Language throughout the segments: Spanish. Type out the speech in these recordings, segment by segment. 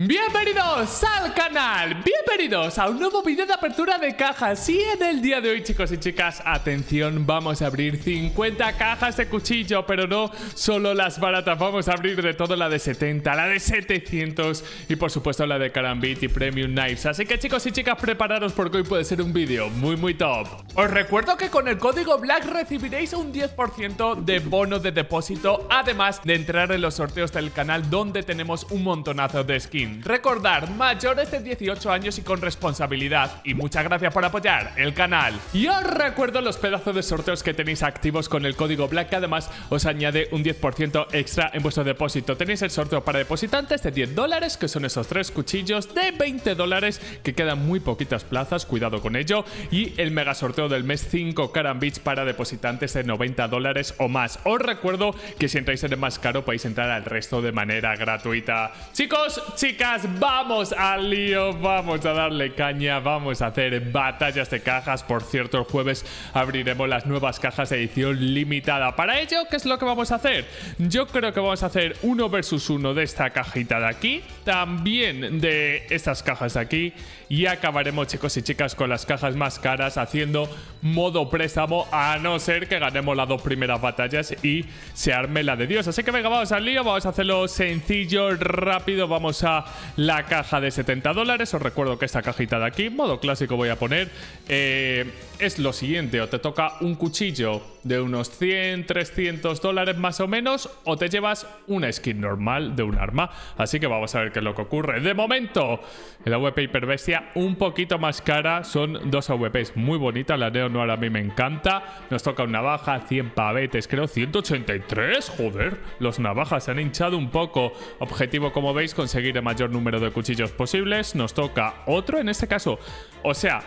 Bienvenidos al canal, bienvenidos a un nuevo vídeo de apertura de cajas. Y en el día de hoy chicos y chicas, atención, vamos a abrir 50 cajas de cuchillo Pero no solo las baratas, vamos a abrir de todo la de 70, la de 700 Y por supuesto la de Karambit y Premium Knives. Así que chicos y chicas, prepararos porque hoy puede ser un vídeo muy muy top. Os recuerdo que con el código BLACK recibiréis un 10% de bono de depósito Además de entrar en los sorteos del canal donde tenemos un montonazo de skins Recordar, mayores de 18 años y con responsabilidad. Y muchas gracias por apoyar el canal. Y os recuerdo los pedazos de sorteos que tenéis activos con el código BLACK, que además os añade un 10% extra en vuestro depósito. Tenéis el sorteo para depositantes de 10 dólares, que son esos tres cuchillos, de 20 dólares, que quedan muy poquitas plazas, cuidado con ello. Y el mega sorteo del mes 5 Carambits para depositantes de 90 dólares o más. Os recuerdo que si entráis en el más caro podéis entrar al resto de manera gratuita. Chicos, chicos vamos al lío, vamos a darle caña, vamos a hacer batallas de cajas. Por cierto, el jueves abriremos las nuevas cajas de edición limitada. Para ello, ¿qué es lo que vamos a hacer? Yo creo que vamos a hacer uno versus uno de esta cajita de aquí, también de estas cajas de aquí y acabaremos, chicos y chicas, con las cajas más caras haciendo modo préstamo, a no ser que ganemos las dos primeras batallas y se arme la de Dios. Así que venga, vamos al lío, vamos a hacerlo sencillo, rápido, vamos a la caja de 70 dólares. Os recuerdo que esta cajita de aquí, modo clásico voy a poner, eh, es lo siguiente. O te toca un cuchillo de unos 100, 300 dólares más o menos, o te llevas una skin normal de un arma. Así que vamos a ver qué es lo que ocurre. De momento, el AWP Hyperbestia un poquito más cara. Son dos AWPs muy bonitas. La Neo a mí me encanta. Nos toca una navaja, 100 pavetes, creo 183. Joder, los navajas se han hinchado un poco. Objetivo, como veis, conseguir mayor número de cuchillos posibles. Nos toca otro en este caso. O sea,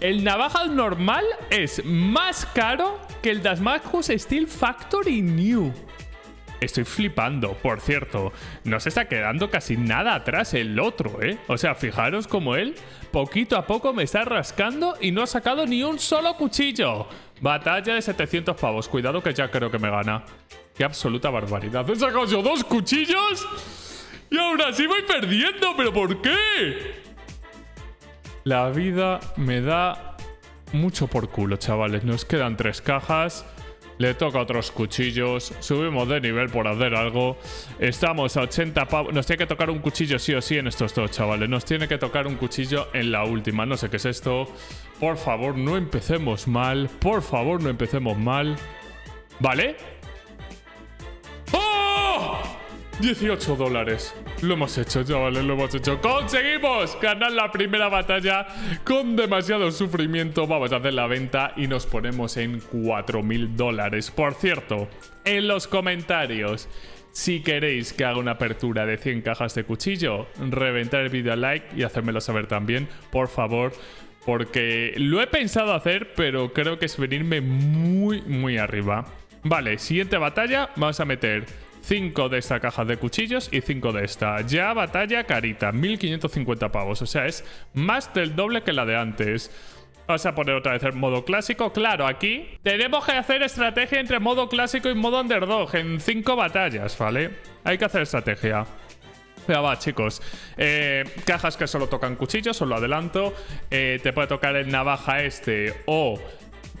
el navajas normal es más caro que el Damascus Steel Factory New. Estoy flipando, por cierto. No se está quedando casi nada atrás el otro, ¿eh? O sea, fijaros como él, poquito a poco me está rascando y no ha sacado ni un solo cuchillo. Batalla de 700 pavos. Cuidado que ya creo que me gana. Qué absoluta barbaridad. ¿He sacado yo dos cuchillos? Y ahora así voy perdiendo, ¿pero por qué? La vida me da mucho por culo, chavales. Nos quedan tres cajas. Le toca otros cuchillos. Subimos de nivel por hacer algo. Estamos a 80 pavos. Nos tiene que tocar un cuchillo sí o sí en estos dos, chavales. Nos tiene que tocar un cuchillo en la última. No sé qué es esto. Por favor, no empecemos mal. Por favor, no empecemos mal. ¿Vale? 18 dólares. Lo hemos hecho, chavales, lo hemos hecho. ¡Conseguimos ganar la primera batalla con demasiado sufrimiento! Vamos a hacer la venta y nos ponemos en 4.000 dólares. Por cierto, en los comentarios... Si queréis que haga una apertura de 100 cajas de cuchillo, reventar el vídeo a like y hacérmelo saber también, por favor. Porque lo he pensado hacer, pero creo que es venirme muy, muy arriba. Vale, siguiente batalla, vamos a meter 5 de esta caja de cuchillos y 5 de esta. Ya batalla carita, 1550 pavos. O sea, es más del doble que la de antes. Vamos a poner otra vez el modo clásico. Claro, aquí tenemos que hacer estrategia entre modo clásico y modo underdog en 5 batallas, ¿vale? Hay que hacer estrategia. Ya va, chicos. Eh, cajas que solo tocan cuchillos, solo adelanto. Eh, te puede tocar el navaja este o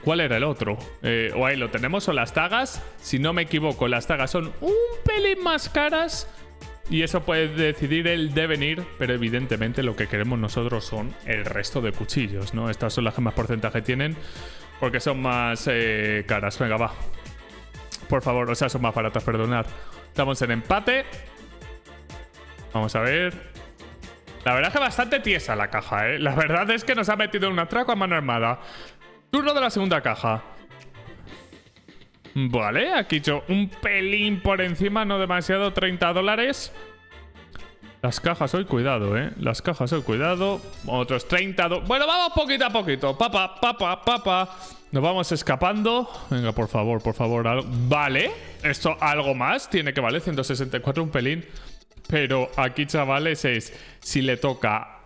¿Cuál era el otro? Eh, o ahí lo tenemos, o las tagas. Si no me equivoco, las tagas son un pelín más caras. Y eso puede decidir el devenir, pero evidentemente lo que queremos nosotros son el resto de cuchillos, ¿no? Estas son las que más porcentaje tienen, porque son más eh, caras. Venga, va. Por favor, o sea, son más baratas, perdonad. Estamos en empate. Vamos a ver. La verdad es que bastante tiesa la caja, ¿eh? La verdad es que nos ha metido un atraco a mano armada. Turno de la segunda caja. Vale, aquí yo un pelín por encima, no demasiado, 30 dólares. Las cajas hoy, cuidado, ¿eh? Las cajas hoy, cuidado. Otros 30 Bueno, vamos poquito a poquito. Papa, papa, papa. Nos vamos escapando. Venga, por favor, por favor. Vale. Esto algo más. Tiene que valer 164, un pelín. Pero aquí, chavales, es... Si le toca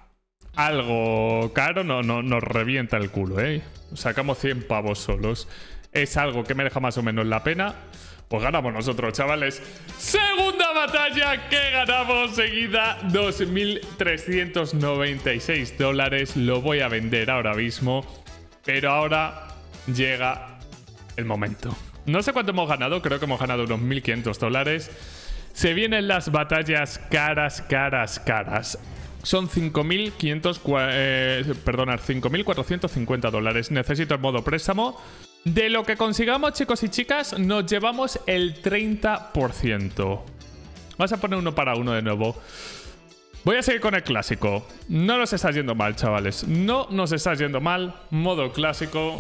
algo caro, no, no, nos revienta el culo, ¿eh? Sacamos 100 pavos solos. Es algo que me deja más o menos la pena. pues ganamos nosotros, chavales. Segunda batalla que ganamos seguida, 2.396 dólares. Lo voy a vender ahora mismo, pero ahora llega el momento. No sé cuánto hemos ganado, creo que hemos ganado unos 1.500 dólares. Se vienen las batallas caras, caras, caras. Son 5.500, eh, perdonad, 5.450 dólares. Necesito el modo préstamo. De lo que consigamos, chicos y chicas, nos llevamos el 30%. Vamos a poner uno para uno de nuevo. Voy a seguir con el clásico. No nos está yendo mal, chavales. No nos está yendo mal. Modo clásico.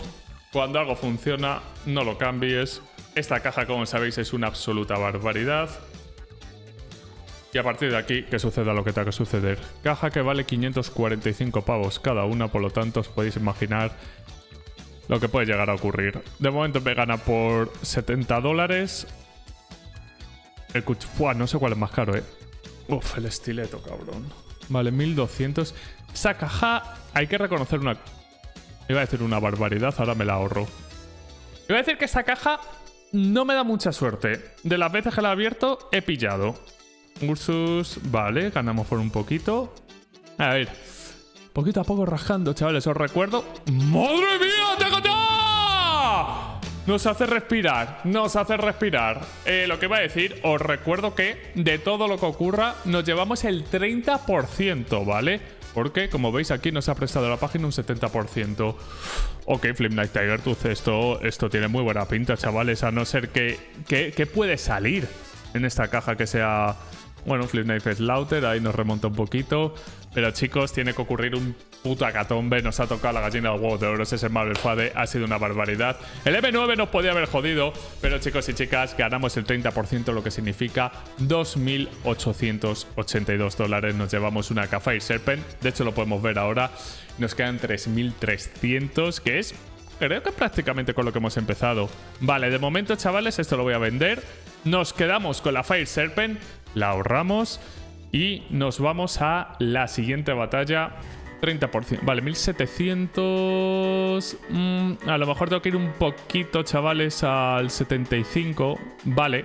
Cuando algo funciona, no lo cambies. Esta caja, como sabéis, es una absoluta barbaridad. Y a partir de aquí, que suceda lo que tenga que suceder. Caja que vale 545 pavos cada una, por lo tanto os podéis imaginar lo que puede llegar a ocurrir. De momento me gana por 70 dólares. El Fuah, no sé cuál es más caro, eh. Uf, el estileto, cabrón. Vale, 1200. Esa caja hay que reconocer una... Iba a decir una barbaridad, ahora me la ahorro. Iba a decir que esta caja no me da mucha suerte. De las veces que la he abierto, he pillado. Ursus, vale, ganamos por un poquito. A ver, poquito a poco rajando, chavales. Os recuerdo. ¡Madre mía, TKT! Nos hace respirar, nos hace respirar. Eh, lo que iba a decir, os recuerdo que de todo lo que ocurra, nos llevamos el 30%, ¿vale? Porque, como veis, aquí nos ha prestado la página un 70%. Ok, Flip Night Tiger Tooth, esto, esto tiene muy buena pinta, chavales. A no ser que, que, que puede salir en esta caja que sea bueno, Flip Knife Slaughter, ahí nos remonta un poquito. Pero chicos, tiene que ocurrir un puto acatombe. Nos ha tocado la gallina de huevos de oro. Ese Marvel Fade ha sido una barbaridad. El M9 nos podía haber jodido. Pero chicos y chicas, ganamos el 30%, lo que significa 2.882 dólares. Nos llevamos una Fire Serpent. De hecho, lo podemos ver ahora. Nos quedan 3.300, que es creo que prácticamente con lo que hemos empezado. Vale, de momento, chavales, esto lo voy a vender. Nos quedamos con la Fire Serpent la ahorramos y nos vamos a la siguiente batalla. 30%. Vale, 1700... Mm, a lo mejor tengo que ir un poquito, chavales, al 75. Vale.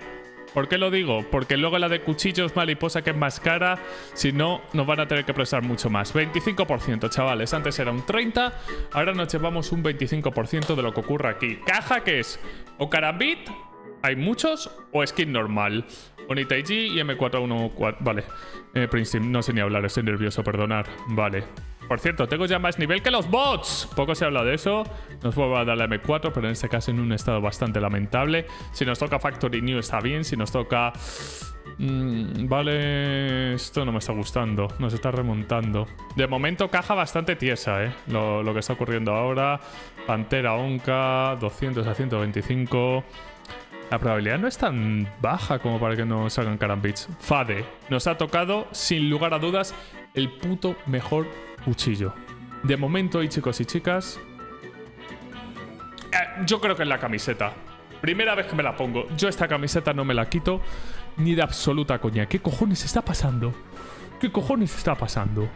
¿Por qué lo digo? Porque luego la de cuchillos mariposa que es más cara, si no, nos van a tener que prestar mucho más. 25%, chavales. Antes era un 30, ahora nos llevamos un 25% de lo que ocurre aquí. Caja que es o carambit, hay muchos, o skin normal. Onitaiji y M414. Vale. Eh, Prince no sé ni hablar, estoy nervioso, perdonar. Vale. Por cierto, tengo ya más nivel que los bots. Poco se habla de eso. Nos vuelvo a dar la M4, pero en este caso en un estado bastante lamentable. Si nos toca Factory New está bien. Si nos toca... Mm, vale, esto no me está gustando. Nos está remontando. De momento caja bastante tiesa, ¿eh? Lo, lo que está ocurriendo ahora. Pantera Onca, 200 a 125. La probabilidad no es tan baja como para que nos salgan carambits. Fade. Nos ha tocado, sin lugar a dudas, el puto mejor cuchillo. De momento, y chicos y chicas... Eh, yo creo que es la camiseta. Primera vez que me la pongo. Yo esta camiseta no me la quito ni de absoluta coña. ¿Qué cojones está pasando? ¿Qué cojones está pasando?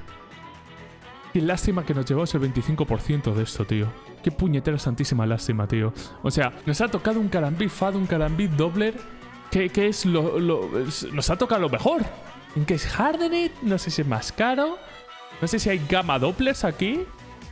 Qué lástima que nos llevamos el 25% de esto, tío. Qué puñetera santísima lástima, tío. O sea, nos ha tocado un carambit fad, un carambit dobler. ¿Qué es lo, Nos ha tocado lo mejor. ¿En qué es Hardened? No sé si es más caro. No sé si hay gamma dopplers aquí.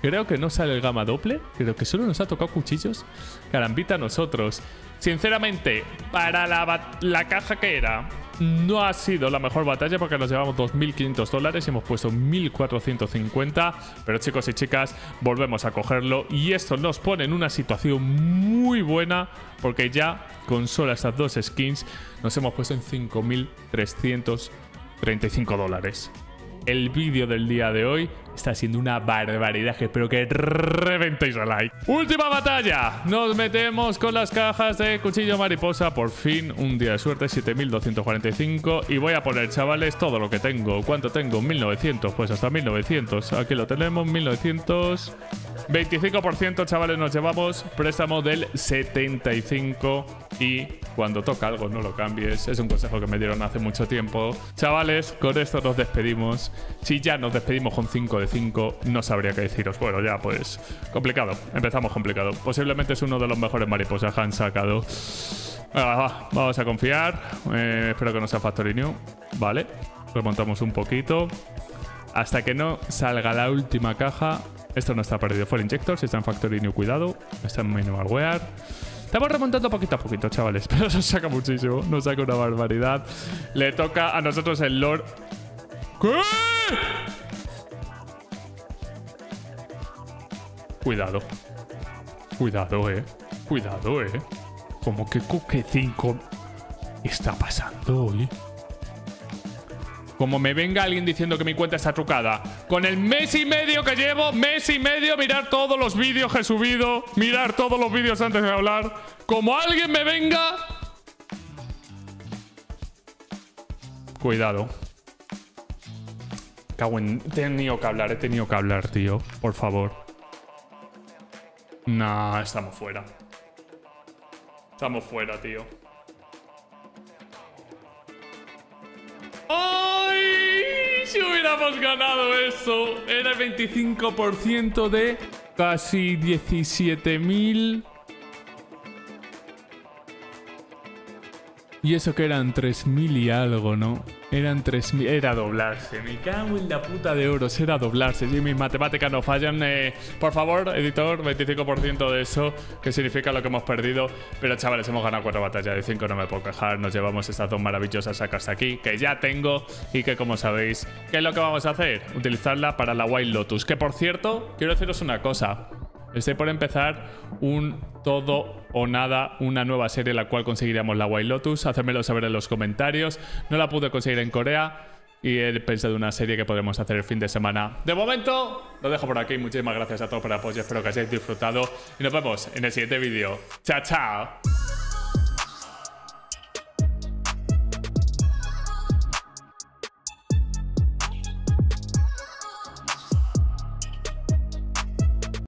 Creo que no sale el gamma doppler. Creo que solo nos ha tocado cuchillos. Carambita a nosotros. Sinceramente, para la, la caja que era, no ha sido la mejor batalla porque nos llevamos 2.500 dólares y hemos puesto 1.450. Pero chicos y chicas, volvemos a cogerlo y esto nos pone en una situación muy buena porque ya con solo estas dos skins nos hemos puesto en 5.335 dólares el vídeo del día de hoy está siendo una barbaridad. Espero que reventéis el like. Última batalla. Nos metemos con las cajas de cuchillo mariposa. Por fin, un día de suerte, 7245. Y voy a poner, chavales, todo lo que tengo. ¿Cuánto tengo? 1900. Pues hasta 1900. Aquí lo tenemos, 1900. 25%, chavales, nos llevamos. Préstamo del 75. Y cuando toca algo, no lo cambies. Es un consejo que me dieron hace mucho tiempo. Chavales, con esto nos despedimos. Si ya nos despedimos con 5 de 5, no sabría qué deciros. Bueno, ya pues complicado. Empezamos complicado. Posiblemente es uno de los mejores mariposas que han sacado. Va, vamos a confiar. Eh, espero que no sea Factory New. Vale. Remontamos un poquito. Hasta que no salga la última caja. Esto no está perdido. Fue el Injector. Si está en Factory New, cuidado. Está en Minimal Wear. Estamos remontando poquito a poquito, chavales. Pero nos saca muchísimo. Nos saca una barbaridad. Le toca a nosotros el Lord. ¿Qué? Cuidado. Cuidado, eh. Cuidado, eh. Como que Coque 5 está pasando hoy. Como me venga alguien diciendo que mi cuenta está trucada. Con el mes y medio que llevo, mes y medio, mirar todos los vídeos que he subido, mirar todos los vídeos antes de hablar. Como alguien me venga... Cuidado. Cago en... He tenido que hablar, he tenido que hablar, tío. Por favor. Nah, estamos fuera. Estamos fuera, tío. Hubiéramos ganado eso. Era el 25% de casi 17.000. Y eso que eran 3.000 y algo, ¿no? Eran 3.000. Era doblarse. Me cago en la puta de euros. Era doblarse. Si mis matemáticas no fallan, eh, por favor, editor, 25% de eso, que significa lo que hemos perdido. Pero chavales, hemos ganado cuatro batallas de 5, no me puedo quejar. Nos llevamos estas dos maravillosas sacas aquí, que ya tengo y que, como sabéis, ¿qué es lo que vamos a hacer? Utilizarla para la Wild Lotus. Que por cierto, quiero deciros una cosa. Estoy por empezar un todo o nada, una nueva serie en la cual conseguiríamos la White Lotus. Hacérmelo saber en los comentarios. No la pude conseguir en Corea y he pensado en una serie que podremos hacer el fin de semana. De momento, lo dejo por aquí. Muchísimas gracias a todos por el apoyo. Espero que hayáis disfrutado y nos vemos en el siguiente vídeo. ¡Chao, chao!